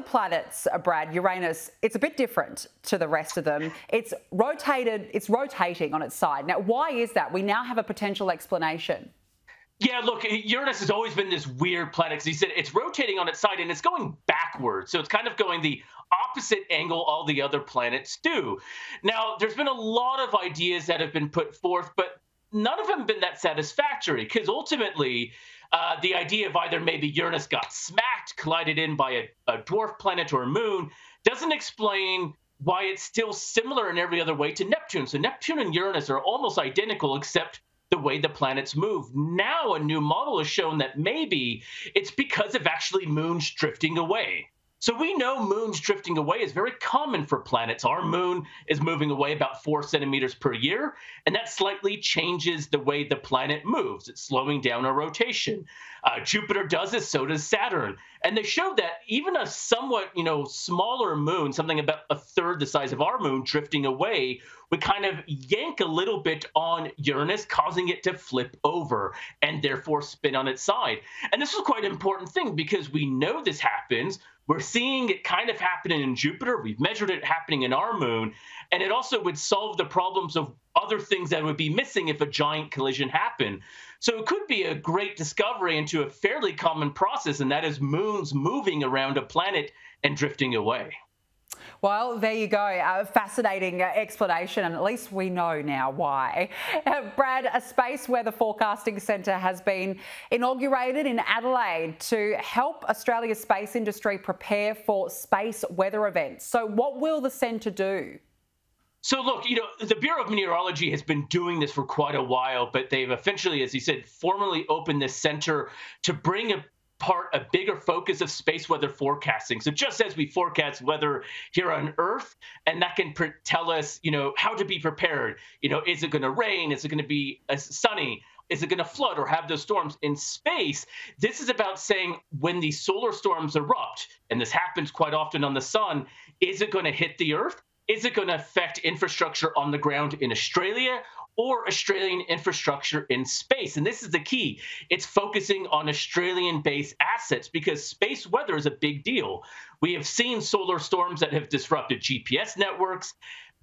other planets, uh, Brad, Uranus, it's a bit different to the rest of them. It's rotated, it's rotating on its side. Now, why is that? We now have a potential explanation. Yeah, look, Uranus has always been this weird planet because he said it's rotating on its side and it's going backwards. So it's kind of going the opposite angle all the other planets do. Now, there's been a lot of ideas that have been put forth, but none of them have been that satisfactory because ultimately, uh, the idea of either maybe Uranus got smacked, collided in by a, a dwarf planet or a moon, doesn't explain why it's still similar in every other way to Neptune. So Neptune and Uranus are almost identical, except the way the planets move. Now, a new model has shown that maybe it's because of actually moons drifting away. So we know moons drifting away is very common for planets. Our moon is moving away about four centimeters per year, and that slightly changes the way the planet moves. It's slowing down our rotation. Uh, Jupiter does this, so does Saturn. And they showed that even a somewhat, you know, smaller moon, something about a third the size of our moon, drifting away, would kind of yank a little bit on Uranus, causing it to flip over and therefore spin on its side. And this is quite an important thing because we know this happens we're seeing it kind of happening in Jupiter. We've measured it happening in our moon. And it also would solve the problems of other things that would be missing if a giant collision happened. So it could be a great discovery into a fairly common process, and that is moons moving around a planet and drifting away. Well, there you go. A fascinating explanation, and at least we know now why. Uh, Brad, a space weather forecasting centre has been inaugurated in Adelaide to help Australia's space industry prepare for space weather events. So, what will the centre do? So look, you know, the Bureau of Meteorology has been doing this for quite a while, but they've officially, as you said, formally opened this center to bring a part a bigger focus of space weather forecasting. So just as we forecast weather here on Earth, and that can pre- tell us, you know, how to be prepared. You know, is it going to rain? Is it going to be uh, sunny? Is it going to flood or have those storms in space? This is about saying when these solar storms erupt, and this happens quite often on the sun, is it going to hit the Earth? Is it going to affect infrastructure on the ground in Australia? Or Australian infrastructure in space. And this is the key it's focusing on Australian based assets because space weather is a big deal. We have seen solar storms that have disrupted GPS networks.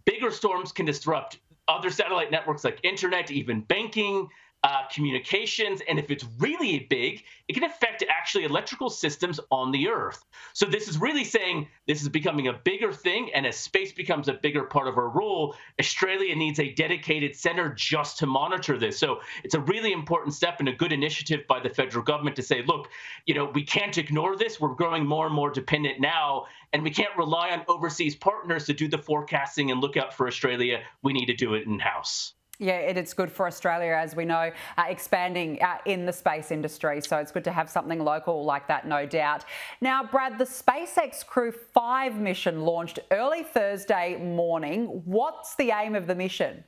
Bigger storms can disrupt other satellite networks like internet, even banking, uh, communications, and if it's really big, it can affect actually electrical systems on the Earth. So this is really saying this is becoming a bigger thing, and as space becomes a bigger part of our role, Australia needs a dedicated center just to monitor this. So it's a really important step and a good initiative by the federal government to say, look, you know, we can't ignore this. We're growing more and more dependent now, and we can't rely on overseas partners to do the forecasting and look out for Australia. We need to do it in house. Yeah, it's good for Australia, as we know, uh, expanding uh, in the space industry. So it's good to have something local like that, no doubt. Now, Brad, the SpaceX Crew 5 mission launched early Thursday morning. What's the aim of the mission?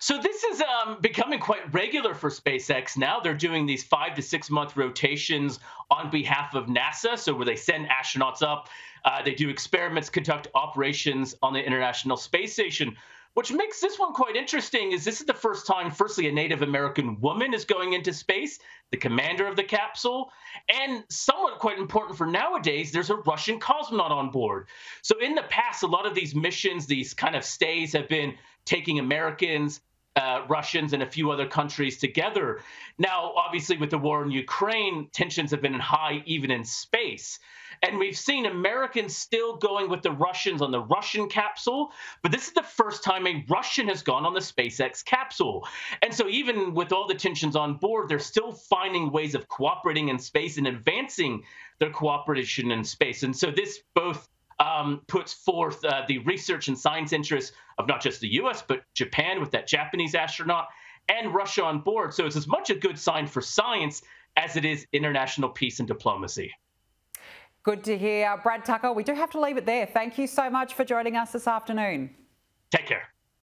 So this is um, becoming quite regular for SpaceX now. They're doing these five to six month rotations on behalf of NASA. So where they send astronauts up, uh, they do experiments, conduct operations on the International Space Station. Which makes this one quite interesting is this is the first time, firstly, a Native American woman is going into space, the commander of the capsule, and somewhat quite important for nowadays, there's a Russian cosmonaut on board. So in the past, a lot of these missions, these kind of stays have been taking Americans, uh, Russians and a few other countries together. Now, obviously, with the war in Ukraine, tensions have been high even in space. And we've seen Americans still going with the Russians on the Russian capsule, but this is the first time a Russian has gone on the SpaceX capsule. And so, even with all the tensions on board, they're still finding ways of cooperating in space and advancing their cooperation in space. And so, this both um, puts forth uh, the research and science interests of not just the US, but Japan with that Japanese astronaut and Russia on board. So it's as much a good sign for science as it is international peace and diplomacy. Good to hear. Brad Tucker, we do have to leave it there. Thank you so much for joining us this afternoon. Take care.